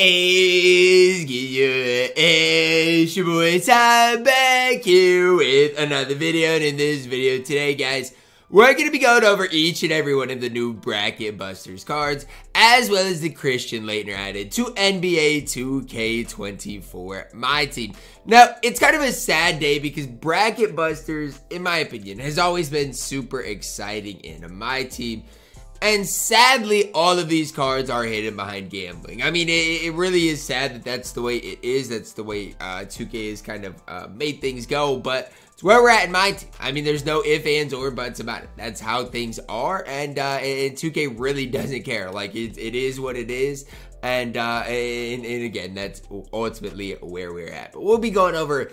is good? It's your boy Tom back here with another video. And in this video today, guys, we're going to be going over each and every one of the new Bracket Busters cards, as well as the Christian Laettner added to NBA 2K24, my team. Now, it's kind of a sad day because Bracket Busters, in my opinion, has always been super exciting in my team. And sadly, all of these cards are hidden behind gambling. I mean, it, it, really is sad that that's the way it is. That's the way uh, 2K has kind of uh, made things go. But it's where we're at in my team. I mean, there's no ifs, ands, or buts about it. That's how things are. And, uh, and 2K really doesn't care. Like, it, it is what it is. And, uh, and, and again, that's ultimately where we're at. But we'll be going over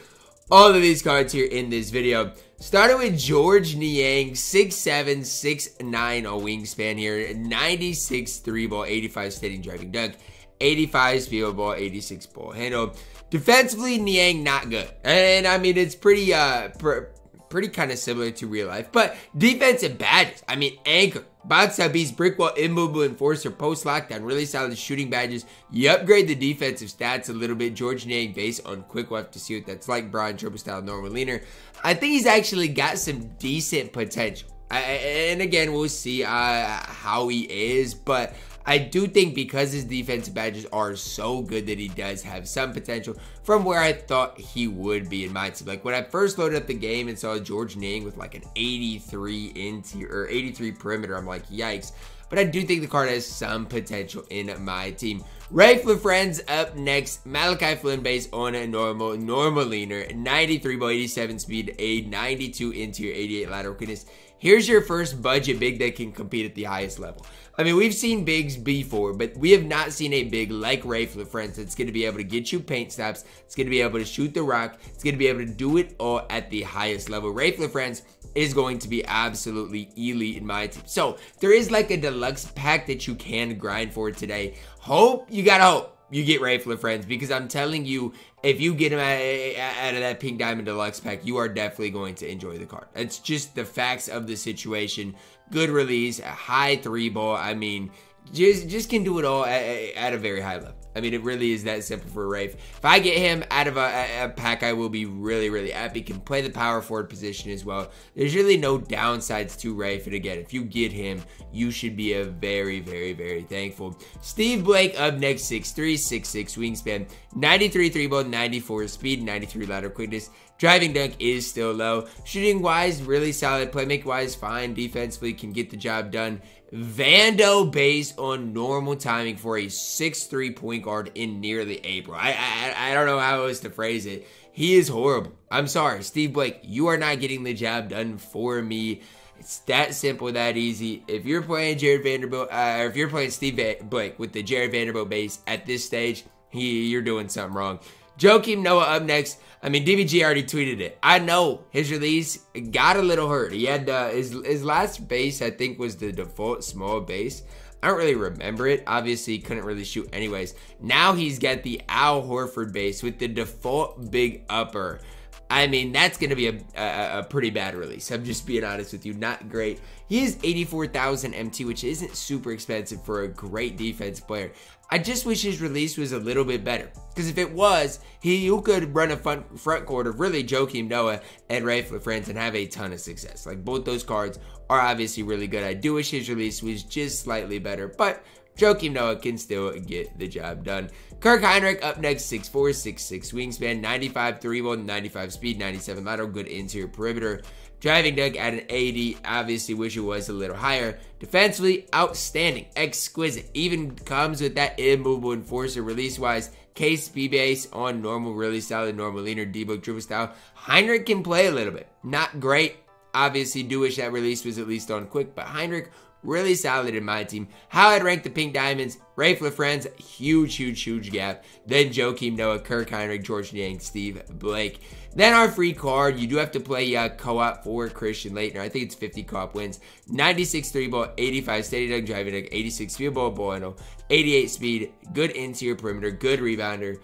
all of these cards here in this video. Starting with Georges Niang, 6'7", 6'9", a wingspan here, 96 three ball, 85 steady driving dunk, 85 speed ball, 86 ball handle. Defensively, Niang not good, and I mean it's pretty uh pr pretty kind of similar to real life. But defensive badges, I mean anchor, box out beast, brick wall, immovable enforcer, post lockdown, really solid shooting badges. You upgrade the defensive stats a little bit. Georges Niang based on quick wipe to see what that's like. Brian triple style normal leaner. I think he's actually got some decent potential. I, and again, we'll see uh, how he is, but I do think because his defensive badges are so good that he does have some potential from where I thought he would be in my team. Like when I first loaded up the game and saw Georges Niang with like an 83 interior or 83 perimeter, I'm like, yikes. But I do think the card has some potential in my team. Raef LaFrentz up next. Malachi Flynn base on a normal, normal leaner. 93 by 87 speed, a 92 interior, 88 lateral quickness. Here's your first budget big that can compete at the highest level. I mean, we've seen bigs before, but we have not seen a big like Raef LaFrentz that's going to be able to get you paint stops. It's going to be able to shoot the rock. It's going to be able to do it all at the highest level. Raef LaFrentz is going to be absolutely elite in my team. So there is like a deluxe pack that you can grind for today. Hope you got hope you get Raef LaFrentz because I'm telling you, if you get him out, of that Pink Diamond Deluxe pack, you are definitely going to enjoy the card. It's just the facts of the situation. Good release, a high three ball. I mean, just just can do it all at, at a very high level. I mean, it really is that simple for Raef. If I get him out of a, a, pack, I will be really, really happy. Can play the power forward position as well. There's really no downsides to Raef. And again, if you get him, you should be a very, very, very thankful. Steve Blake up next, 6'3", 6'6", wingspan, 93 three ball, 94 speed, 93 lateral quickness. Driving dunk is still low. Shooting wise, really solid. Playmaking wise, fine. Defensively, can get the job done. Vando based on normal timing for a six-three point guard in nearly April. I, I, I don't know how else to phrase it. He is horrible. I'm sorry, Steve Blake, you are not getting the job done for me. It's that simple, that easy. If you're playing Jarred Vanderbilt, uh, or if you're playing Steve Blake with the Jarred Vanderbilt base at this stage, he, you're doing something wrong. Joakim Noah up next. I mean, DBG already tweeted it. I know his release got a little hurt. He had uh, his his last base, I think, was the default small base. I don't really remember it. Obviously, couldn't really shoot anyways. Now he's got the Al Horford base with the default big upper. I mean, that's going to be a, a, a, pretty bad release. I'm just being honest with you. Not great. He is 84,000 MT, which isn't super expensive for a great defense player. I just wish his release was a little bit better. Because if it was, he you could run a front, front court of really Joakim Noah and Raef LaFrentz and have a ton of success. Like both those cards are obviously really good. I do wish his release was just slightly better, but Joakim Noah can still get the job done. Kirk Hinrich up next, 6'4", 6'6", wingspan, 95 3 ball, 95 speed, 97 lateral, good interior perimeter. Driving dunk at an 80, obviously wish it was a little higher. Defensively, outstanding, exquisite. Even comes with that immovable enforcer release-wise. Case B base on normal, really solid, normal leaner, D-book dribble style. Heinrich can play a little bit. Not great. Obviously, do wish that release was at least on quick, but Hinrich really solid in my team. How I'd rank the Pink Diamonds, Raef LaFrentz, huge, huge, huge gap. Then Joakim Noah, Kirk Hinrich, Georges Niang, Steve Blake. Then our free card, you do have to play uh, co-op for Christian Laettner. I think it's 50 co-op wins. 96 three ball, 85 steady dunk driving dunk, 86 field ball bueno, 88 speed, good interior perimeter, good rebounder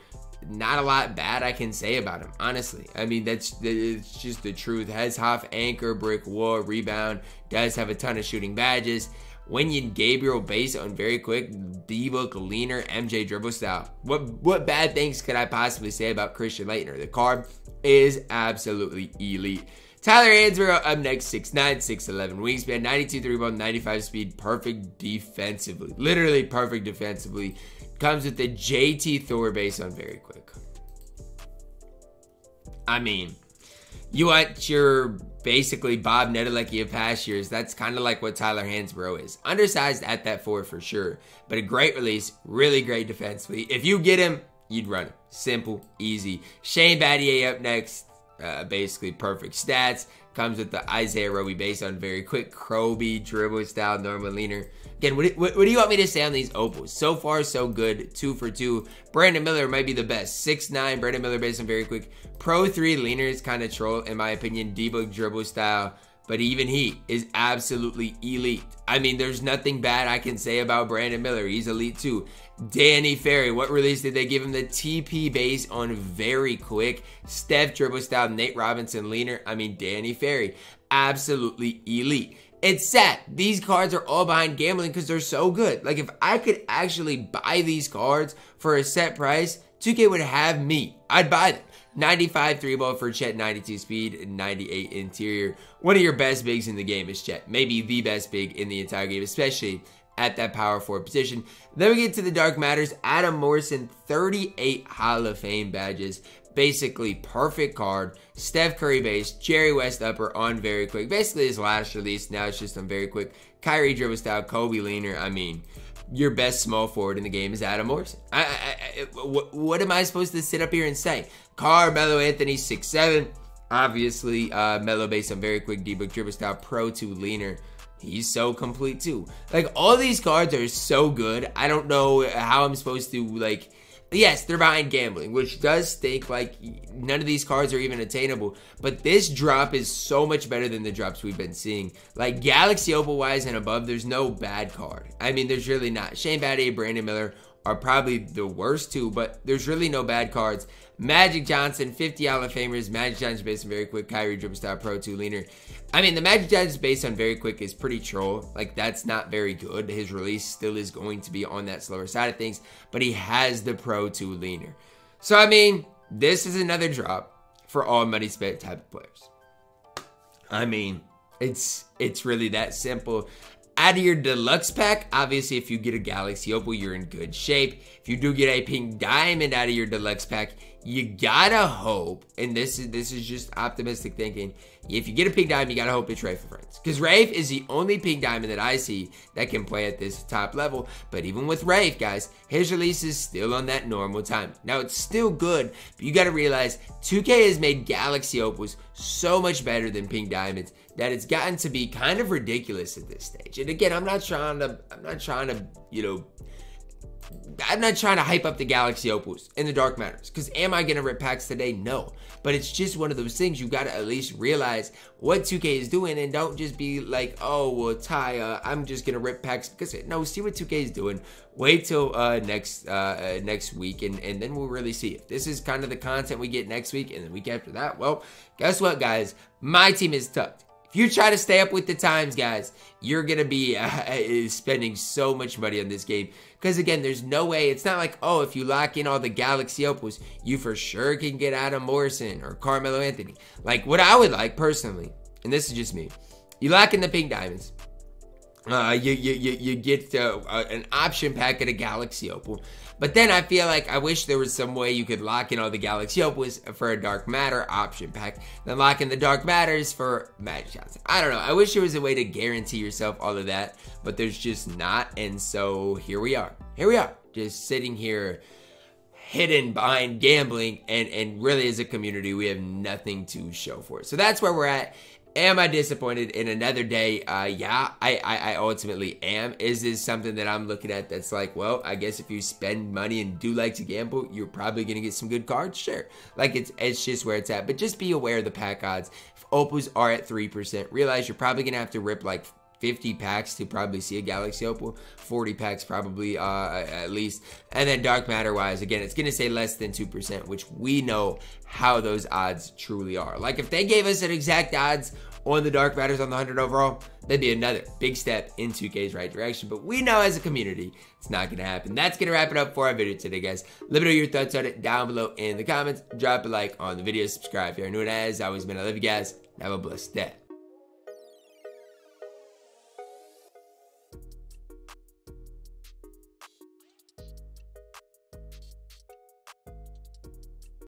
not a lot bad I can say about him, honestly. I mean, that's it's just the truth. Half anchor, brick wall, rebound, does have a ton of shooting badges. Wenyen Gabriel base on very quick, D-Book leaner, MJ dribble style. What what bad things could I possibly say about Christian Laettner? The card is absolutely elite. Tyler Hansbrough up next, 6'9", 6'11", wingspan, 92 three ball, 95 speed, perfect defensively. Literally perfect defensively. Comes with the JT Thor base on very quick. I mean, you want your basically Bob Nedelecki of past years. That's kind of like what Tyler Hansbrough is. Undersized at that four for sure, but a great release, really great defensively. If you get him, you'd run him. Simple, easy. Shane Battier up next. Uh, basically perfect stats. Comes with the Isaiah Roby base on very quick Kroby dribble style, normal leaner. Again, what, what, what, do you want me to say on these opals? So far, so good. Two for two. Brandon Miller might be the best. Six nine. Brandon Miller based on very quick. Pro 3 leaners kind of troll, in my opinion. D-Book dribble style. But even he is absolutely elite. I mean, there's nothing bad I can say about Brandon Miller. He's elite too. Danny Ferry, what release did they give him? The TP base on very quick. Steph dribble style, Nate Robinson leaner. I mean, Danny Ferry, absolutely elite. It's sad. These cards are all behind gambling because they're so good. Like, if I could actually buy these cards for a set price, 2K would have me. I'd buy them. 95 three ball for Chet, 92 speed, and 98 interior. One of your best bigs in the game is Chet. Maybe the best big in the entire game, especially at that power forward position. Then we get to the Dark Matters. Adam Morrison, 38 Hall of Fame badges basically perfect card. Steph Curry base, Jerry West upper on very quick. Basically his last release. Now it's just on very quick. Kyrie dribble style, Kobe leaner. I mean, your best small forward in the game is Adam Morrison. I, I, I, what, what, am I supposed to sit up here and say? Carmelo Anthony, six seven. Obviously, uh, Melo based on very quick D-Book dribble style, Pro 2 leaner. He's so complete too. Like all these cards are so good. I don't know how I'm supposed to like Yes, they're behind gambling, which does think like none of these cards are even attainable. But this drop is so much better than the drops we've been seeing. Like Galaxy Opal wise and above, there's no bad card. I mean, there's really not. Shane Battier, Brandon Miller are probably the worst two, but there's really no bad cards. Magic Johnson, 50 Hall of Famers. Magic Johnson based on very quick. Kyrie Dribble Pro 2 leaner. I mean, the Magic Johnson based on very quick is pretty troll. Like, that's not very good. His release still is going to be on that slower side of things, but he has the Pro 2 leaner. So, I mean, this is another drop for all money spent type of players. I mean, it's it's really that simple. Out of your deluxe pack, obviously, if you get a Galaxy Opal, you're in good shape. If you do get a pink diamond out of your deluxe pack, you gotta hope, and this is this is just optimistic thinking. If you get a pink diamond, you gotta hope it's Raef LaFrentz. Because Raef is the only pink diamond that I see that can play at this top level. But even with Raef, guys, his release is still on that normal time. Now it's still good, but you gotta realize 2K has made Galaxy Opals so much better than pink diamonds that it's gotten to be kind of ridiculous at this stage. And again, I'm not trying to, I'm not trying to, you know, I'm not trying to hype up the Galaxy Opals in the Dark Matters because am I going to rip packs today? No. But it's just one of those things you got to at least realize what 2K is doing and don't just be like, oh, well, Ty, uh, I'm just going to rip packs because no, see what 2K is doing. Wait till uh, next uh, uh, next week and, and then we'll really see if this is kind of the content we get next week and the week after that. Well, guess what, guys? My team is tucked. If you try to stay up with the times, guys, you're going to be uh, spending so much money on this game. Because again, there's no way, it's not like, oh, if you lock in all the Galaxy Opals, you for sure can get Adam Morrison or Carmelo Anthony. Like, what I would like personally, and this is just me, you lock in the pink diamonds, uh, you, you, you, get uh, an option pack at a Galaxy Opal. But then I feel like I wish there was some way you could lock in all the Galaxy Opals for a Dark Matter option pack, then lock in the Dark Matters for Magic Johnson. I don't know. I wish there was a way to guarantee yourself all of that, but there's just not. And so here we are. Here we are, just sitting here hidden behind gambling and and really as a community we have nothing to show for it so that's where we're at Am I disappointed in another day? Uh, yeah, I, I, I, ultimately am. Is this something that I'm looking at that's like, well, I guess if you spend money and do like to gamble, you're probably gonna get some good cards? Sure. Like it's it's just where it's at. But just be aware of the pack odds. If opals are at 3%, realize you're probably gonna have to rip like 50 packs to probably see a Galaxy Opal, 40 packs probably uh, at least. And then Dark Matter wise, again, it's going to say less than 2%, which we know how those odds truly are. Like if they gave us an exact odds on the Dark Matters on the 100 overall, that'd be another big step in 2K's right direction. But we know as a community, it's not going to happen. That's going to wrap it up for our video today, guys. Let me know your thoughts on it down below in the comments. Drop a like on the video, subscribe if you're new, and as always, man, I love you guys. Have a blessed day.